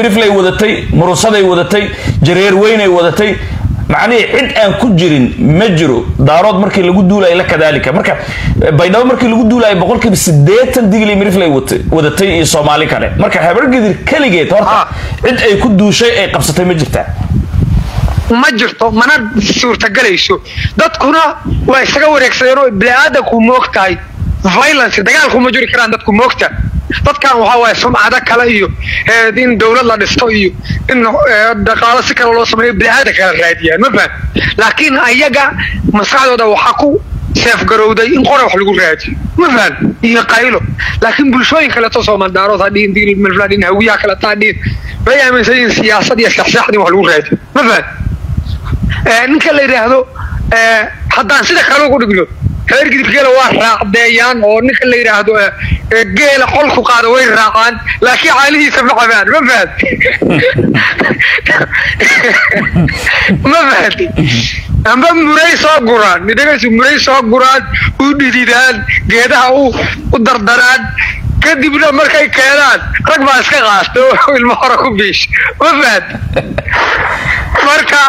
miriflay wadatay murusaday wadatay jareer weynay wadatay. Macnihii cid aan ku jirin ma jiro. Daarood markii lagu duulayo la kadaalika marka eh, baydhabo markii lagu duulayo boqolkiiba sideetan digli miriflay wadatay iyo soomaali kale. Marka habargedir keligeed horta Ah. cid ay ku duushay ay qabsatay ma jirtaa ma jirto mana suurtagelayso. Dadkuna waa isaga wareegsadeen oo bini'aadanku moogtahay. Violence dagaalku ma jiri karaan dadku moogta dadkan waxaa waaye sumcado kale iyo in dowlad la dhisto iyo in dhaqaalo si kale loo sameeyo bini'aadan kala raadiyaan ma faham laakiin ayaga maskaxdooda waxaa ku seefgarowday in qora wax lagu raadiyo ma faham iyo qaylo. Laakiin bulshooyin kaleeto soomaldaarood hadhiin diil milfladhin hawiyaha kaleeto hadhiin bay aaminsan yihiin siyaasad iyo saxsaaxd wax lagu raadiyo ma faham ninka la yidhaahdo haddaan sida kale ugu dhigno reer gidibgeela waa raacdeeyaan oo ninka la yidhaahdo eh, eh, geela qolku qaada way raacaan laakiin caalihiisa ma cabaan ma fahad ma fahad amba muray soo guraan midhagaysu muray soo guraan u dhididaan geedaha u dardaraan kadibna markay keenaan rag baa iska qaasta ilmo hore ku biish ma fahad marka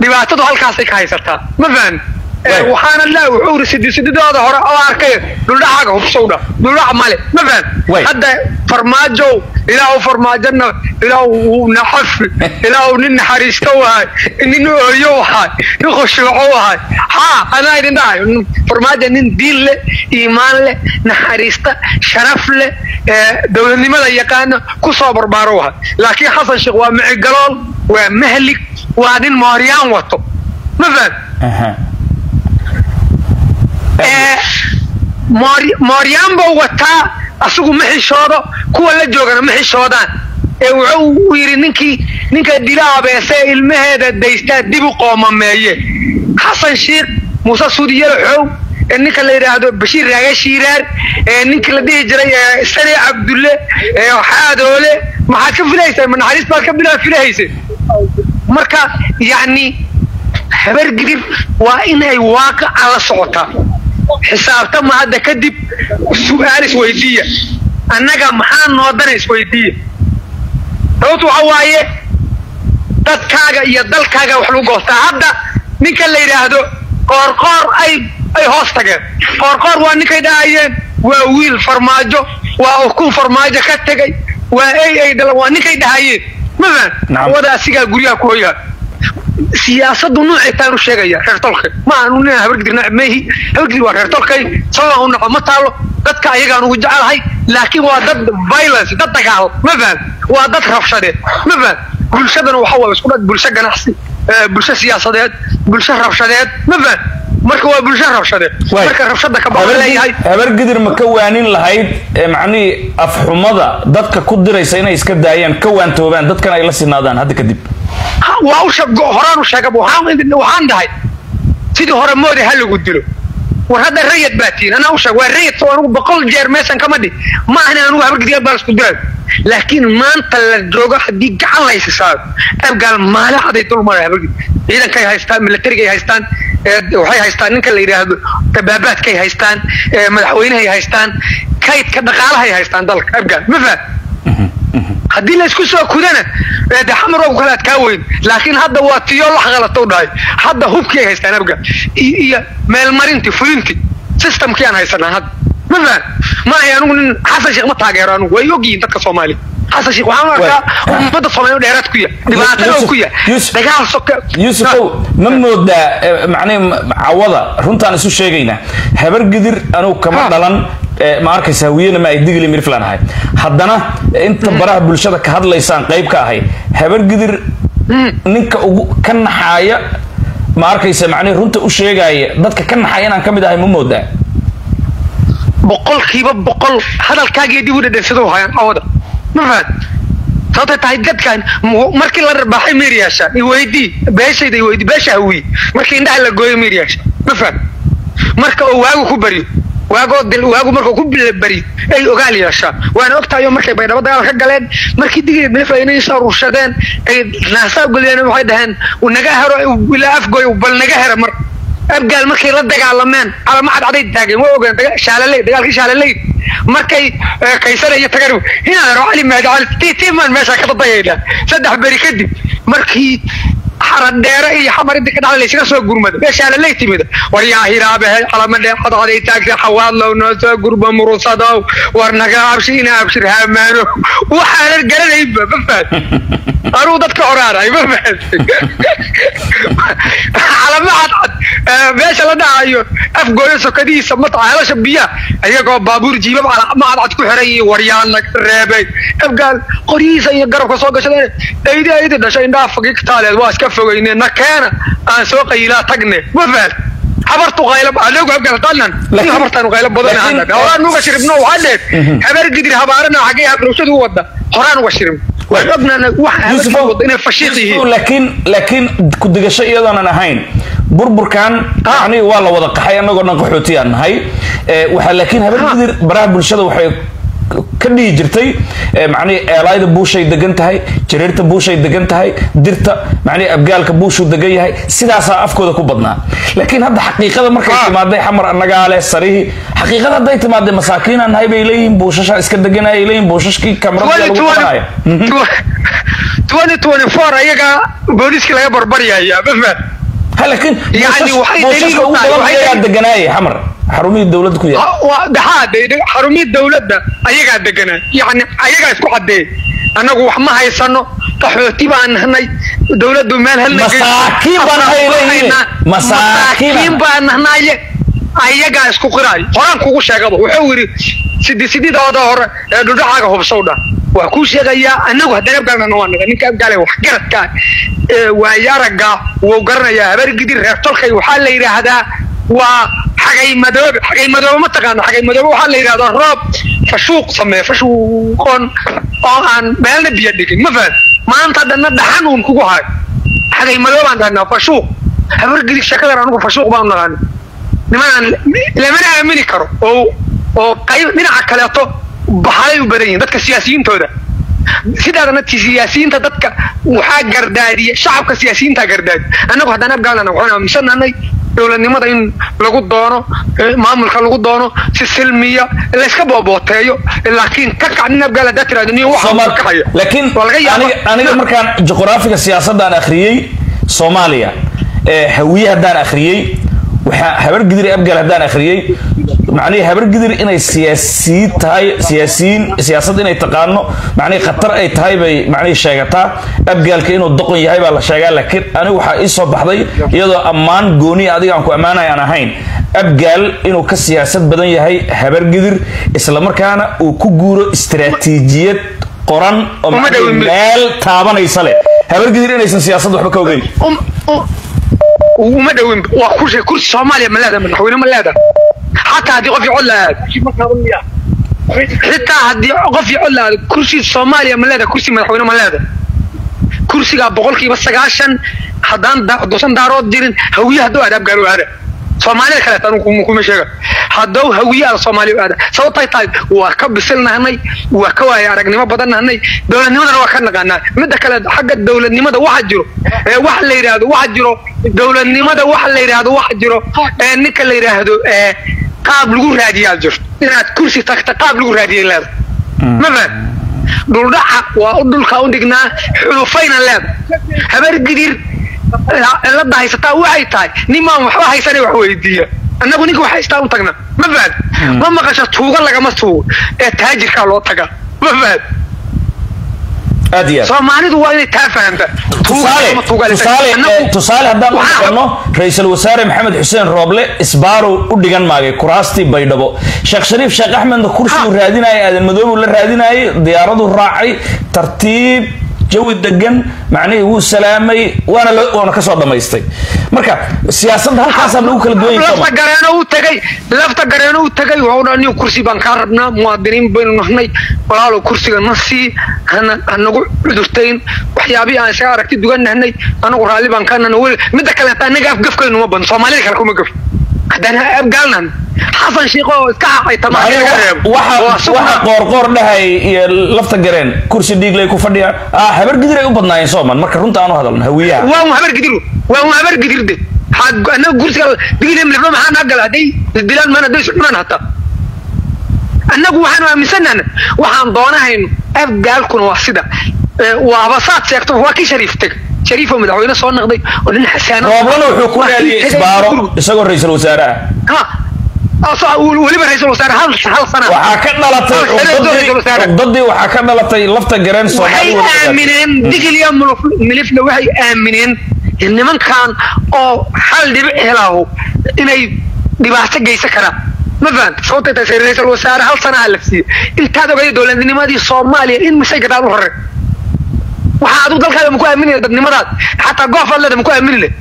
dhibaatadu halkaasay ka haysataa ma Right. Waxaana laa wuxuu iri sidi sididooda hore oo arkay dhuldhaxaaga hubsowdha dhuldhax male. Ma fahan. Hadda farmaajow ilaahu farmaajona ilaahu wuu naxafi ilaahu nin naxariisto wahay nin ooyo wahay nin khushuuco wahay haa anaa idin dhahay farmaajo nin diin leh iimaan leh naxariista sharaf leh dowladnimada yaqaana ku soo barbaaro wahay laakiin xasan sheekh waa micigalool waa mahlig waa nin mooryaan wato. Ma fahan Aha. ee, moor- mooryaan buu wataa asigu ma xishoodo kuwa la joogana ma xishoodaan ee wuxuu u yidhi ninkii ninka dilaabeese ilmaheeda daystaa dib u qoomameeye. Xasan shiikh muuse suudiyalo xow ee ninka la yidhaahdo bashiir raaga shiiraar ee ninka la dhihi jiray sani cabdulle ee xaadoole. Maxaad ka filaysaa ma naxariis baad ka bilaa filahaysa marka yacni habar waa inay waaqaca la socotaa xisaabtama hadda kadib su'aal isweydiiya. Annaga maxaa noodana isweydiiya? Sababtu waxa waaye dadkaaga iyo dalkaaga wax lagu goostaa. Hadda ninka la yidhaahdo qoorqoor ay ay hoos tageen. Qoorqoor waa ninkay dhahayeen waa wiil farmaajo waa ukun farmaajo ka tegay. Waa ay ay dhalan waa ninkay dhahayeen ma fahan Nacam. wada asigaa guryaha ku hoyaa siyaasadu noocay taan u sheegaya reer tolka ma aanu nin habargidir nacab meehi. Habargidir waa reer tolkay. Sababaan u naco ma taalo. Dadka ayagaan ugu jecelahay laakiin waa dad violence dad dagaal ma fahan? Waa dad rabshadeed ma fahan? Bulshadana waxa waa isku dhan bulsho ganacsi eh, bulsho siyaasadeed bulsho rabshadeed. Ma fahan marka waa bulsho rabshadeed Waay. marka rabshada ka badan leeyahay habargidir ma ka waanin lahayd ee macnihii afxumada dadka ku diraysa inay iska daayaan ka waantoobaan dadkan ay la sinaadaan hadda kadib. Waa u sheeg horaan u sheega waxaan dhahay sidii hore moodi ha lagu dilo. War hadda rayad baa tihin anaa u sheeg waa rayad soo anugu boqol jeer meeshan kama dhi ma ahna anugu habargidiya baa isku dirayo. Laakiin maanta la joogo haddii gacan la haysisaado abgaal maale caday dulmara habargid ciidankay haystaan milatarigay haystaan waxay haystaan? Ninka la yidhaahdo dabaabaadkay haystaan madaxweynehay haystaan kaydka dhaqaalahay haystaan dalka. Abgaal ma faham haddii la isku soo kudana de xamar waa ku kala adkaa weyn. Laakiin hadda waa tiyo la qalatow dhahay. Hadda hubkii ay haystaan abga iyo meelmarintii fulintii systemkii aan haysanaa hadda. Ma fahan ma ahay anugu nin xasan sheekh ma taageero way ogyihiin dadka soomaaliya xasan sheekh waxaan u arkaa ummadda soomaaliya dheeraad ku ya dhibaatada oo ku ya Yusuf- dagaal soke yuusufow ma moodaa eh, cawada? Runtaan isu sheegaynaa habargidir anugu kama Ha. dhalan. Eh, ma arkaysa hawiyena ma ay digli mirflan ahay. Haddana inta baraha bulshada ka hadlaysaan qayb ka ahay. Habargidir ninka ugu ka naxaaya ma arkaysa runta u sheegaaya dadka ka naxaaya inaan ka mid ahay ma moodaa boqolkiiba boqol hadalkaagii dib u dhedhensado hayaan ma fahan sababtay tahay dadkan markii la dharbaaxay meeryaasha iweydii beeshayda iweydii beesha hawiye markii indhaha la gooyo meeryaasha ma fahan marka oo waagu ku baryo waagoo dil waagu markuu ku bil- baryo ay ogaal yeeshaan. Waana ogtahayo markay baydhabo dagaal ka galeen markii digay milfa inay soo rushadeen ay naasaa geliyeen waxay dhaheen "U naga hero ilaa afgoy bal naga hera mar abgaal markay la dagaalameen calama cadcaday taageen waa daga- shaalaley dagaalkii shaalaley markay eh, kaysana iyo tagan inaad cali maadi cali tii tiimaan meesha ka dadayayna saddex beri kadib markii xaradheere iyo xamar inta ka dhacda laysaga soo gurmada mee shaalaley timida war yaa hiraabehe calama dhee cadcaday taagtay xawaadlow noo soo gurma murusadow war naga abshi ina abshir haamaano waxaanan garanaynba ma fahad anuu dadka horaanay ma fahad calama cadcad ee, meesha la dhacayo afgooyo sokadihiisa matca helasha biyaha iyagoo baabuur jiibab calama cadcad ku xiray iyo waryaana reebay. Afgaal qoryihiisa iyo garabka soo gashadeen. Aydi aydi dhashay indhaha fagigtaaleed waa iska fogeyne na keena aan soo qaylaa tagne fahad habartu qaylo anagu afgaal qaanan Laakiin- habartaanu qaylo badan laakiin- ahaana horaan nuga shiribno waxaa dheer habar gidir habaarana xagee habrowshadu u wada. Horaan uga shirib. Habar gidir wada inay fashiiq yihiin. laakiin laakiin ku digasho iyadoonan ahayn. Burburkan yani waa la wada qaxay annagoo dhan qaxootiyaan nahay Eh, waxaa laakiin habargidir baraha bulshada waxay ka dhihi jirtay macnihi eelaayda buushay degan tahay jareerta buushay degan tahay dirta macnihi abgaalka buushuu degan yahay sidaasaa afkooda ku badnaa. Laakiin hadda xaqiiqada markay Ah. timaaday xamar annagaa leh sarihii xaqiiqada hadday timaaday masaakiinaan nahay bay leeyihiin buushashaa iska deganaya ay leeyihiin buushashkii kamarada lagu qabanaya 2024 ayaga booliiska laga barbaryaya ma fahad ha laakiin buushashka ugu badan ayagaa daliil- deganaayay xamar xarumihii dowladda ku yaal dhaxaade xarumihii dowladda ayagaa deganaa yani ayagaa isku cadeey annagu wax ma haysano qaxooti baan nahnay dowladdu meel halna Masaakiin baan nahay leeyihiin. Masaakiin masaakiin baan nahnaye ayagaa isku qiraay horaan kugu sheegaba wuxuu yidhi sidi sididooda hore ee dhudhacaaga hubsow dha waa kuu sheegayaa anagu haddana abgaalnana waa naga ninka abgaale wax garadka ee waayaraga wuu garanayaa habar gidir reer tolkay waxaa la yidhaahdaa waa xagay madoobe xagay madoobe ma taqaana xagay madoobe waxaa la yidhahdaa roob fashuuq sameeye fashuuqoon oo aan meelna biyo dhigin ma fahad maanta dhanna dhaxan uun kugu hayo. Xagay madoobaan dhahnaa fashuuq. Habar gidig shakadan anugu fashuuq baan naqaana nimanaan lamana aamini karo oo oo qayb dhinaca kaleeto baxalay u badan yihiin dadka siyaasiyiintooda. Sidaadana siyaasiyiinta dadka waxaa gardaadiya shacabka siyaasiyiinta gardaadiya annagu haddaan afgaalana waxaan aaminsanahay dowladnimada in lagu doono eh, maamulka lagu doono si silmiya layska boobooteeyo laakiin ka kac nin afgaal haddaa tirahdo nin waxa laakiin aniga- markaan juqraafiga siyaasadaan akhriyey soomaaliya ee hawiye haddaan akhriyey waxaa habar gidir abgaal haddaan akhriyey macnihi habar gidir inay siyaasiyiin tahay siyaasiyiin siyaasad inay taqaano. Macnihi khatar ay tahay bay macnihi sheegataa. Abgaalka inuu doqon yahay baa la sheegaa laakiin anigu waxaa ii soo baxday iyadoo ammaan gooni adiga aan ku ammaanaya aan ahayn. Abgaal inuu ka siyaasad badan yahay habar gidir islamarkaana uu ku guuro istiraatiijiyad qoran oo meel taabanaysa leh. Habar gidir inaysan siyaasad waxba ka ogeyn. Um- um- uma dhowin waa kursi kursi soomaaliya ma leedahay madaxweyne ma leedahay. Xataa haddii qof cod la aado xitaa haddii qof cod la aado kursi soomaaliya ma leedahay kursi madaxweyne ma leedahay. Kursigaa boqolkiiba sagaashan haddaan da- hadduusan daarood jirin hawiye hadduu aada abgaar u aada soomaalida kaleeta anu kuma- sheega hadduu hawiye aada soomaaliya u aada sababtay tahay waa ka bisil nahnay waa ka waaya aragnimo badan nahnay. Dowladnimadana waa ka naqaanaa. Midda kale xagga dowladnimada waxa jiro. Ee waxa la yidhaahdo waxa jiro. Dowladnimada waxa la yidhaahdo waxa jiro. Ee ninka la yidhaahdo ee qaab lagu raadiyaa jirto. Inaad kursi tagta qaab lagu raadiyay leeda ma fahad dhuldhaca waa u dhulka u dhignaa xulufayna leeda habar gidir cilada haysataa waxay tahay nimaan waxba haysana wax weydiiya annagu ninka wax haystaa u tagna. Ma fahad ma maqasho tuuga lagama tuugo? Ee taajirkaa loo taga. Ma fahad soomaalidu waa inay taa fahamta. Tusaale haddaan u noqono ra'iisul wasaare maxamed xuseen rooble isbaarow u dhigan maagay kuraastii baydhabo. Sheekh shariif sheekh axmedna kursiguu raadinayay aadan madoobuu la raadinayay diyaaraduu raacay tartiib jawi degan macnihii wuu salaamay waana ka soo dhammaystay marka siyaasadda halkaasaa lagu kala duwan yahay lafta Soomaa. gareeno u tagay lafta gareeno u tagay wuxuu dhaa nin kursi baan kaa rabnaa muwaadiniin baynu nahnay. Walaalow kursiga na sii hana hanagu cudurtayn. Waxyaabihii aan isaga aragti dugan nahnay. Anagu raalli baan kaa nahna midda kale hataa anaga afgafkaynu ma badno. Soomaalida kale kuma gaf haddaan afgaalnan xasan shiiqo oo iska xaqay tamaam Macnihii laga wa- reebo waxa oo waxa asaguna- qoorqoor dhahay iyo lafta gareen. Kursi dhiiglay ku fadhiyaan ah habar gidir ay u badnaayeen sooman marka runta aanu hadalno hawiyaha annagu waxaanu aaminsanaana waxaan doonahayno afgaalkuna waa sida. Waaba saad sheegto waa kii shariif teg shariif oo madaxweyne soo noqday oo nin xasaano rooblana wuxuu ku raadiyey isbaaro isagoo ra'iisul wasaare ah sana waxaa ka dhalatay cugdadii waxaa ka dhalatay lafta gareen waxay aamineen digiliya milifna waxay aamineen nimankan oo hal dhibic helaaho inay dhibaato geysan karaan ma fahanta sababtay tahay ra'isul wasaare hal sanaha la siiyey intaad ogaya dowladnimadii soomaaliya in misay gadaan u rare waxaa adigu dalkaada maku aaminaya dadnimadaad xataa goof aad leeda maku aamini leh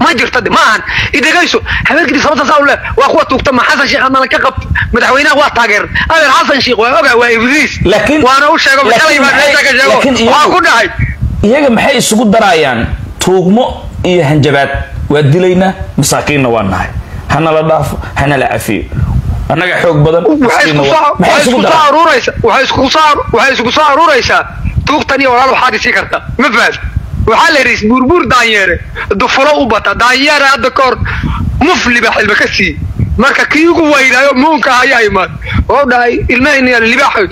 ma jirta ma ahan. Idhegayso habeenkii sababta saa u leh waa kuwa tuugta ma xasan sheekh amalan ka qabto. Madaxweynaha waa taageer. Adeer xasan sheekh waa ogaa waa ibliis. Waana u sheego shalay baa meesha ka sheego waxaa ku dhahay. iyaga maxay isugu darayaan? Tuugmo iyo hanjabaad. Waa dilaynaa masaakiinna waa nahay. Hana la dhaafo hana la cafiyo. Annaga xoog badan waxay isku soo aruuraysaa tuugtan iyo walaal waxaad isii karta. Ma fahad waxaa la yidhi buurbuur daanyeere dufulo u bata daanyeere hadda ka hor mufliba xilba ka siiye marka kii ugu weynaayo muunka ayaa imaad oo dhahay ilmahayna libaaxood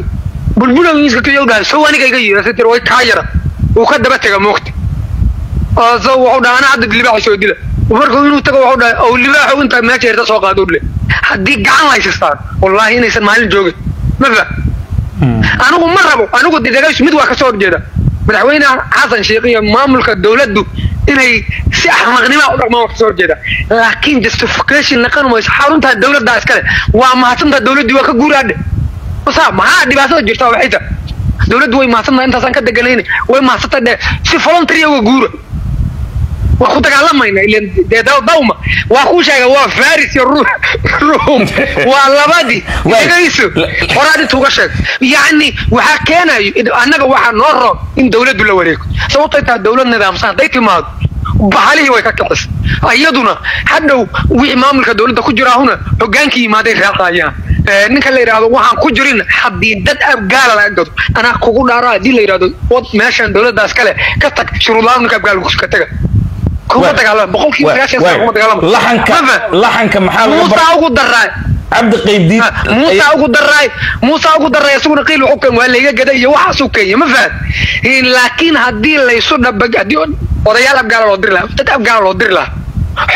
bulbulamiiska kiyo dhahay sow aniga iga yiri tir way kaa yara. Uu ka daba tega moogta oo so wuxuu dhahay ana hadda libaaxa soo dila. Markuu inuu tago wuxuu dhahay oo libaaxu inta meesha yarta soo qaado dhile haddii gacan laysistaan wallaahi inaysan maalin joogin. Ma fa anigu ma rabo anigu didagays mid waa ka soo horjeeda. Madaxweyne xasan sheekh iyo maamulka dowladdu inay si axmaqnima u dhaqmaan waa ka soo horjeeda. Laakiin justification naqan mayso xaruntaa dowladdaa iskale waa mahadsantaa dowladdii waa ka guuraadhe. Sa maxaa dhibaatada jirta waxay tahay dowladdu way mahadsantaha intaasaan ka deganayna way mahadsanta dhe si voluntary uga guura waa ku dagaalamayna ilen dee dawma waa kuu sheega waa faris iyo ruum waa labadii. Dhegayso horaad inta uga sheeg. Yacni waxaa keenayo annaga waxaa noo roob in dowladdu la wareego. Sababtay tahay dowlad nidaamsan hadday timaado bahalihii way ka kicisa iyaduna hadhow wixii maamulka dowladda ku jiraahuna hogaankii yimaaday raaqayaan. Ninka la yidhaahdo waxaan ku jirin haddii dad abgaala laga gado. Anaa kugu dhaara haddii la yidhahdo wad meeshan dowladdaas kale ka tag shuruudlaan ninka abgaal ka taga muusaa ugu daraay muusaa ugu daraay isaguna qiil wuxuu waa layga gada iyo waxaasuu keenya ma fahad laakiin haddii laysu dhaba haddii odayaal abgaala loo diri lahaa dad abgaala loo diri lahaa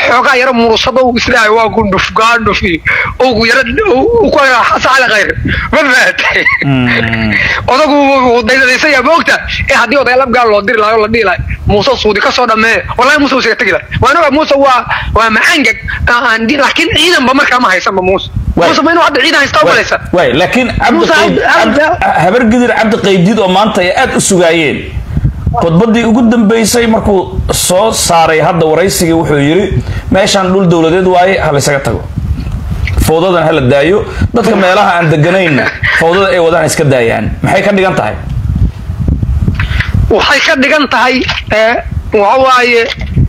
xoogaa yaro murusado uu islaahay waa gundhuf gaandhuf ugu yaro ku xasacala khayr. Ma fahatay odagu wuu daydadaysaya ma ogta ee haddii odayaal abgaala loo diri lahaa oo la dhihi lahay muuse suudi ka soo dhameeye wallahi muuse uu isaga tegi lahay. Waanaga muuse waa waa macangag aan laakiin ciidanba markaa ma haysanba muuse muuse ma inuu hadda ciidan haysta umalaysa way. laakiin habar gidir cabdi oo maanta ay aada u sugaayeen khudbadii ugu dambeysay markuu soo saaray hadda waraysigii wuxuu yidhi meeshaan dhul dowladeed waaye ha laysaga tago. Fawdadan hala daayo. Dadka meelaha aan deganayna fawdada ay wadaan iska daayaan. Maxay ka dhigan tahay? Waxay ka dhigan tahay waxa waaye hoo nin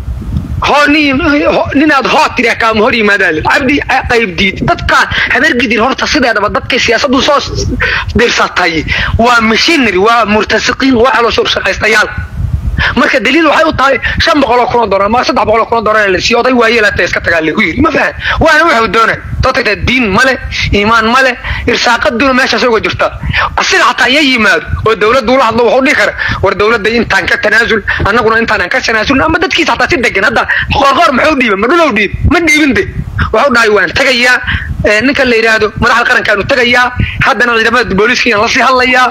ninaad hoo tiri kaama hor yimaadaan cabdi qaybdiid dadkaan habargidin horta sideedaba dadkay siyaasaddu soo dirsatay waa machinery waa murtasiqiin waa caloosha shaqaystayaal marka daliil waxay u tahay shan boqoloo kunoo doolar ama saddex boqoloo kunoo doolar la siiyo oday waayeelata iska tagaa lagu yiri ma fahan waana wuxuu doonay dadka diin male iimaan male irsaaqaduna meeshaas uga jirta. Asiga xataa iya yimaado oo dowladdu ula hadlo wuxuu dhihi kara war dowladda intaan ka tanaasul annaguna intaan aan ka tanaasulin ama dadkiisa xataa si degan hadda qoorqoor muxuu dhiiba ma dhulow dhiib ma dhiibin de wuxuu dhahay waan tagayaa ninka la yidhaahdo madaxda qarankaanu tagayaa haddana ciidamada booliiskiina la sii hadlayaa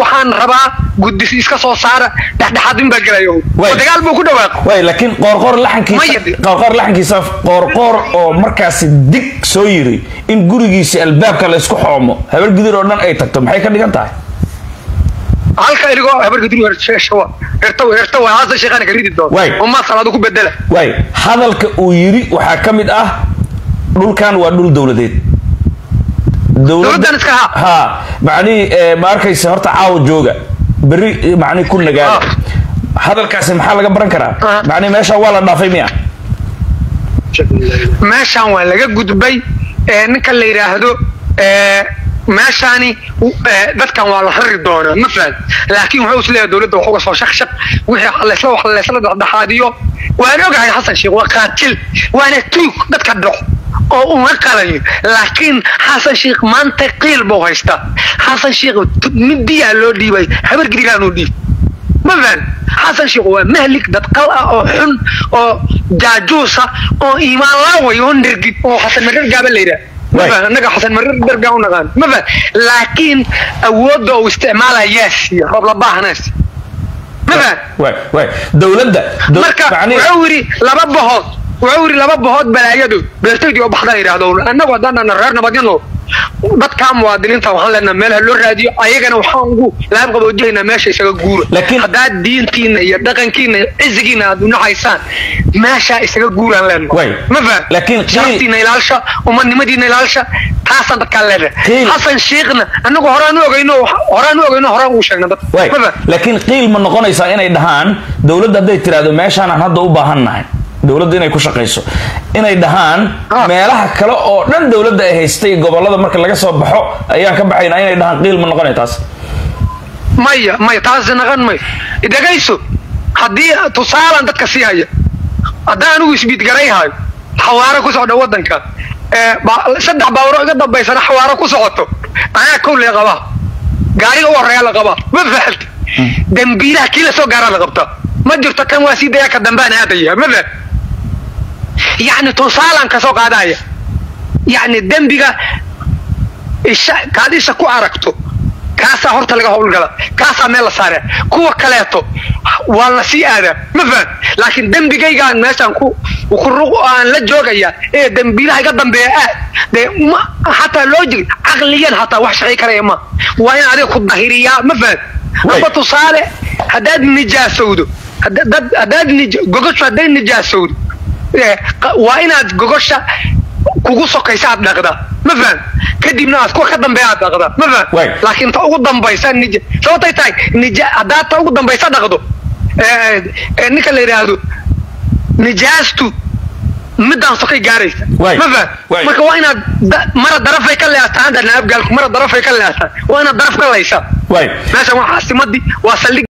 waxaan rabaa gudis iska soo saara dhexdhexaadin baa gelayo. Dagaal buu ku dhawaaqay way laakiin qoorqoor laxankiisa qoorqoor laxankiisa qoorqoor oo markaasi dig soo yiri in gurigiisa albaabka la isku xoomo habar gidir oo dhan ay tagto maxay ka dhigan tahay? Halka iligoo habar gidir hershawa hertawa hertawa haasa sheekana ka ridi doon. Ku bedela. Way. Hadalka uu yiri waxaa ka mid ah dhulkan waa dhul dowladeed ha. Macnihii ma arkaysa horta caawa jooga. Berri macnihi ku nagaada hadalkaasi maxaa laga baran karaa? Macnihi meesha waa la dhaafay miya? Meeshaan waa laga gudbay ninka la yidhaahdo meeshaani dadkan waa la rari doonaa ma fahad laakiin wuxuu is leeyahay dowladda wax uga soo shaq shaq. Wixii laysla wax laysla dhexdhexaadiyo. Waan ogahay xasan sheekh waa qaatil waana tuug dadka dhaco oo uma qalayo laakiin xasan sheekh maanta qiil buu haystaa xasan sheekh midiyaa loo dhiibay habar girigaanuu dhiib ma fahan xasan sheekh waa mahlig dadqal ah oo xun oo jaajuusa oo iimaan laaway oo nirgid oo xasan marar gaaba la yidhaha ma fahan annaga xasan marar dargaa u naqaan ma fahan laakiin awoodda uu isticmaalaya yaa siiya roob la baahanaas ma fahan waay waay dowladda dow- marka wuxuu yidhi laba bahood yidhi laba bahood balaayadu beertaydii oo baxda yidhaahdo annagu haddaan dhahna reer nabadino dadkaa muwaadiniinta waxaan leenaha meel ha loo raadiyo. Ayagana waxaan ugu laab qaboojihaynaa meesha isaga guura Laakiin- haddaad diintiina iyo dhaqankiina cizigiina aad unaxaysaan meeshaa isaga guuraan Way. leenahay ma qiil- sharaftiina ilaalsha umadnimadiina ilaalsha taasaan dadkaa leenahay xasan sheekhna annagu horaan u ogeyno horaan u ogeyno horaan ugu sheegna dad ma faham laakiin qiil ma noqonaysaa inay dhahaan dowladda hadday tiraahdo meeshaanaan hadda u baahan nahay dowladda inay ku shaqayso inay dhahaan Ah. meelaha kale oo dhan dowladda ay haystay gobollada marka laga soo baxo ayaan ka baxaynaa inay dhahaan qiil ma noqonay taas. Maya maya taasi naqan mayo dhegayso haddii tusaalan dadka sii haya haddaan anigu isbiidgarayhayo xawaaro ku socda waddanka saddex baawro iga dambaysana xawaaro ku socoto anaa kow lee qabaa? Gaariga u horreeya la qabaa? Ma fahamta dambiilaha kii la soo gaaraa la qabtaa ma jirto kan waa sii daya ka dambaan aadaya ma faham yacni tusaalan ka soo qaadaya yacni dembiga isha kaad isha ku aragto kaasaa horta laga howlgala kaasaa meel la saare kuwa kaleeto waa la sii aadaa ma faham laakiin dembigaygaan meeshaan ku ku ruq aan la joogaya ee dembiilaha iga dambeeya aad dee ma xataa loo jiri caqliyan hataa wax shaqay karaya ma waa in adiga ku dahiriyaa ma faham amba tusaale haddaad nijaasowdo haddaad gogoshu hadday nijaasowdo waa inaad gogosha kugu sokaysa aad dhaqdaa ma faham kadibna aad kuwa ka dambeeya aad dhaqdaa ma faham laakiin ta ugu dambaysa nija sababtay tahay nija haddaad ta ugu dambaysa dhaqdo ninka la yidhaahdo nijaastu midaan sokay gaaraysa ma faham marka waa inaad mara darafay ka leeataa hadda naabgaalku mara darafay ka leeataa waa inaad daraf ka laysaa waay meeshan waa caasimadii waa saldhig